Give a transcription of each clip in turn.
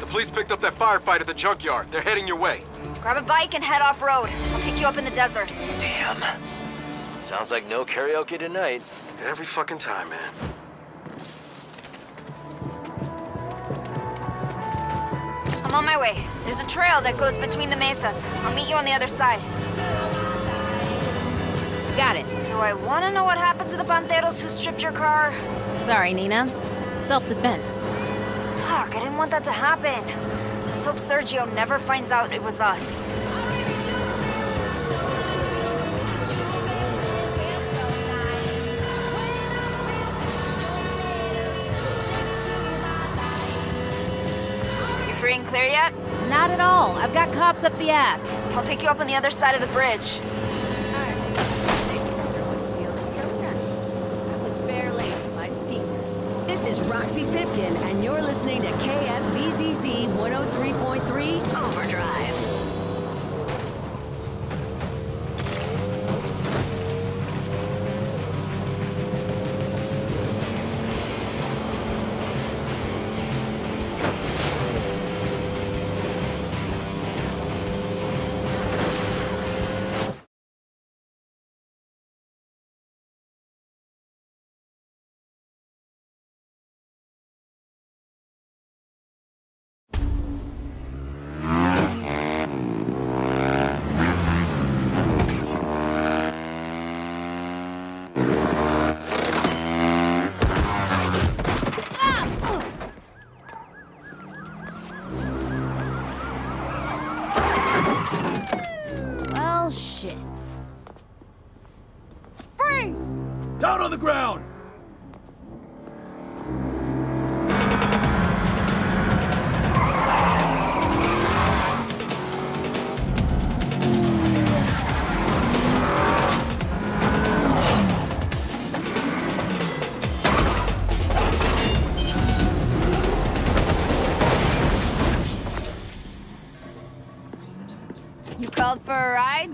The police picked up that firefight at the junkyard. They're heading your way. Grab a bike and head off-road. I'll pick you up in the desert. Damn. Sounds like no karaoke tonight. Every fucking time, man. I'm on my way. There's a trail that goes between the mesas. I'll meet you on the other side. Got it. Do I want to know what happened to the Panteros who stripped your car? Sorry, Neenah. Self-defense. I didn't want that to happen. Let's hope Sergio never finds out it was us. You free and clear yet? Not at all. I've got cops up the ass. I'll pick you up on the other side of the bridge. This is Roxy Pipkin, and you're listening to KFBZZ 103.3 Overdrive. Well, shit. Freeze! Down on the ground! Called for a ride?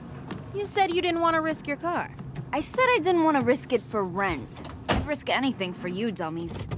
You said you didn't want to risk your car. I said I didn't want to risk it for rent. I'd risk anything for you, dummies.